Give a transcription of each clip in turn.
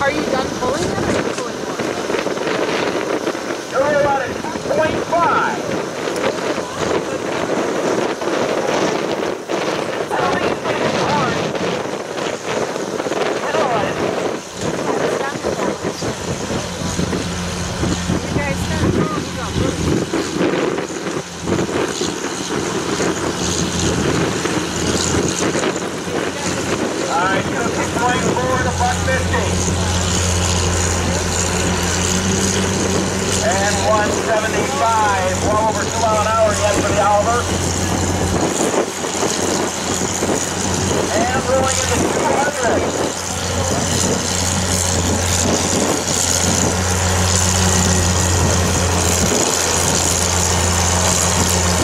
Are you done pulling it or are you pulling more? You're right about at 2.5. You guys start pulling, you go. All right, you gonna keep going forward a buck 50. And 175, well over two mile an hour yet for the Oliver. And rolling into 200.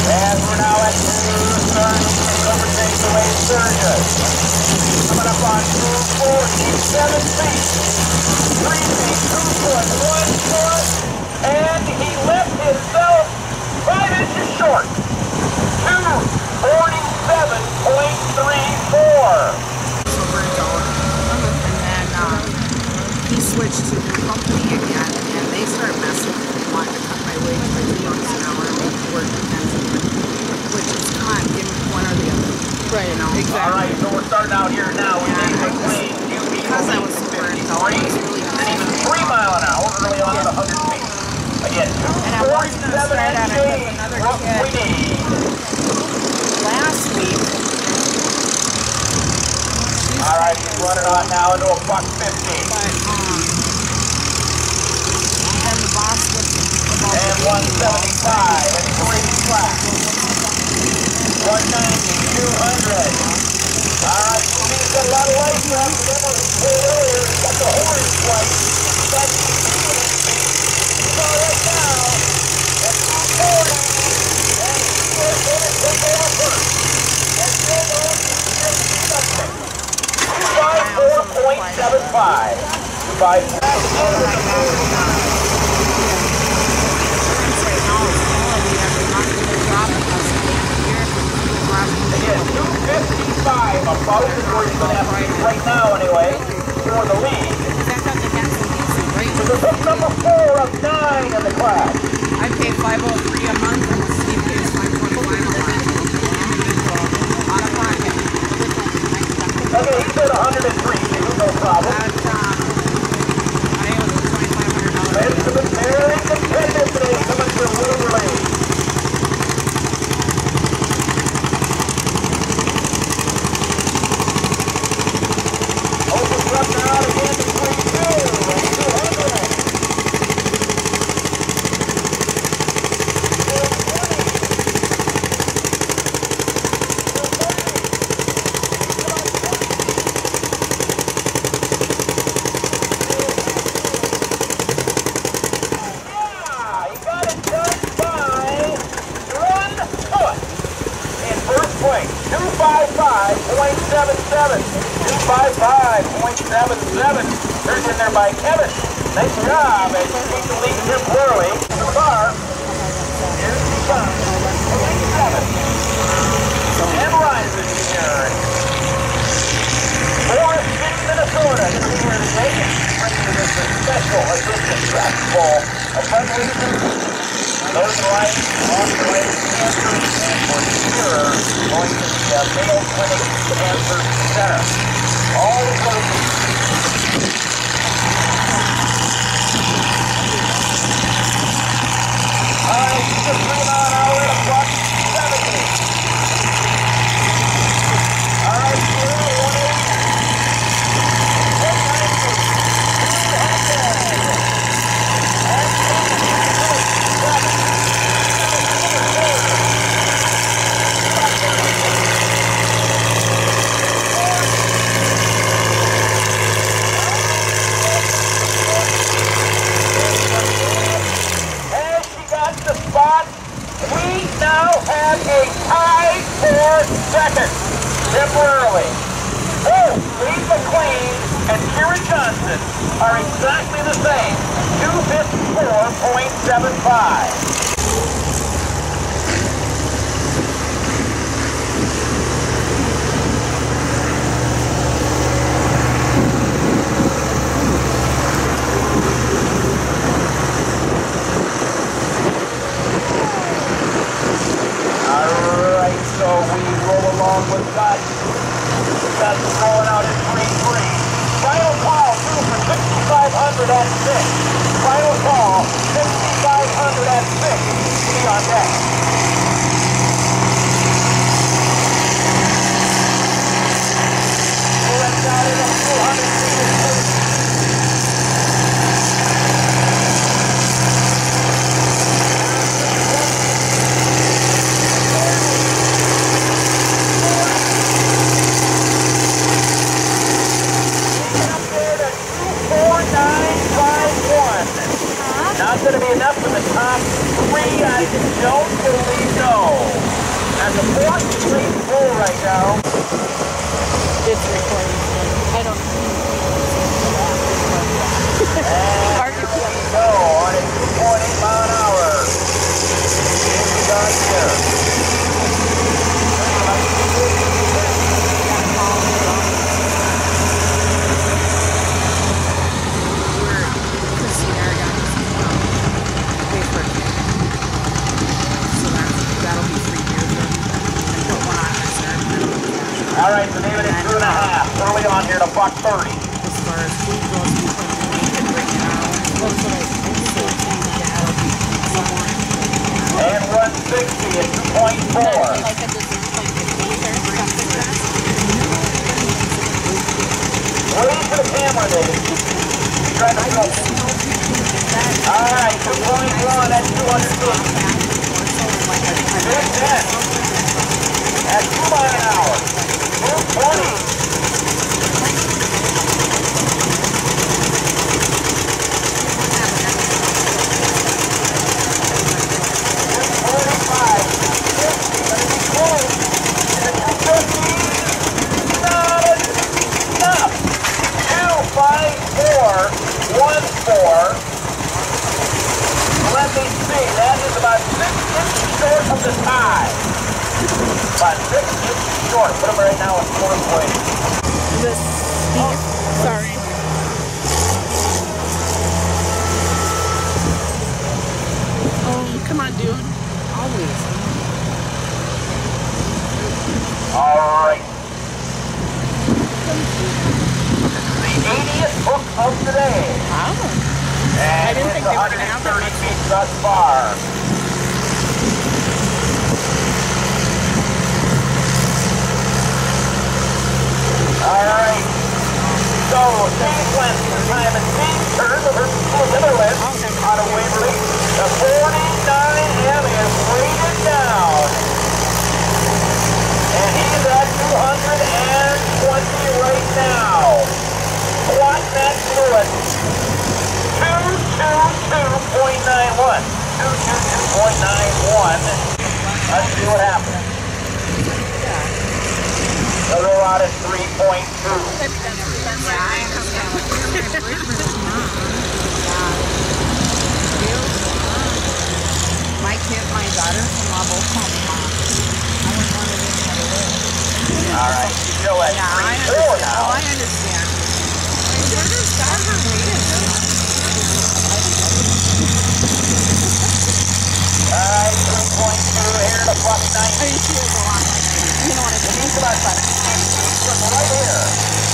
And we're now at 230, number takes away Sturgis. Coming up on 247 feet. Three feet, two foot, one foot. And he left himself five inches short. 247.34. And then um, he switched to the company again, and they started messing with me, wanting to cut my wage by two bucks an hour and make me work defensively, which is not give me one or the other. Right, You know, All right, so we're starting out here now with Yeah, I Clean, because I was so burnt out, I was really even three mile an hour early on at 100 feet. Again, And I wasn't gonna 247 start and out with change, another kid. we need. last week. All right, he's running on now into a buck 50. But um, and the boss was And 175, and already flat. 190, 200. Right, he's got a lot of life left. Remember, we said earlier, he's got the horns white. That's so right now, at 240, and he's going to take the offer. And still going to get something. 254.75. 254. insurance right now is telling me every month they're dropping us here. Again, 255 about is where he's gonna have to be right now anyway, for the lead. That doesn't get some decent So rates. the book number four of nine in the class. I pay five oh three a month and Steve pays five twenty-five a month. Out of pocket. Okay, he's at 103 too, no problem. That, um, I owe twenty-five hundred dollars. It's been very competitive today coming to Little Lane. Opens up now again to 22 and 200. Yeah, he got it done by one foot in first place. 255.77. 255.77. There's in there by Kevin. Nice job as you keep the lead temporarily. The car is 257. And rises here. Minnesota, is where take it. Bringing you this special assistance track full of fundraisers, those lights, off the way, cancer, and for sure, going to uh, Mayo Clinic Cancer Center. All located. All right, just three mile an hour at a buck seventy. All right, clear, one eighty. One ninety. Two hundred. And seven. As she got the spot, we now have a tie for second, temporarily. Oh, Lee McLean and Kira Johnson are exactly the same, 254.75. Alright, so we roll along with Gus. Gus is rolling out at 3-3. Final call, two for 6,500 at 6. Final call, 6,500 at 6. See on deck. Pulling down at a 200 feet. Not going to be enough for the top three. I don't believe no. As a fourth straight pull right now. It's recording. I don't. And Are you- here we go on a 2.8 mile an hour. Here we go here. We're Christine Aragon. Pay for it. So that's, that'll be three years in. And put one on reserve. All right, so David is two and a half. Early on here to buck 30. As far as food goes, we put the naked right now. That's what I think. So that'll be somewhere. And 160 at 2.4. Wave to the camera, David. Try to. All right, 2.1 at 250. Good 10. At 2 mile an hour. 220. Forty-five, fifty, gonna be close. And a 250. Not enough. Two, five, four, one, four. See, that is about six inches short of the tie. About six inches short. Put them right now at four point. This. Sorry. Oh, come on, dude. Always. All right. The 80th hook of the day. Wow. And I didn't think they were gonna have that 130 much. feet thus far. All right. So, sequence time and speed turn over to the Netherlands out of Waverly. The 49M is weighted down. And he's at 220 right now. That to it. 222.91. 222.91. Let's see what happens. The roll out at 3.2. My kid, my daughter from law both call me mom. I wouldn't want it any other way. All right, she's still at Yeah, I understand. Oh. I understand. And Jordan's got her weighted. All right, 3.2 here to plus 90. I mean, she was a lot like me. You know what I mean? Come on, bud. Look, right here.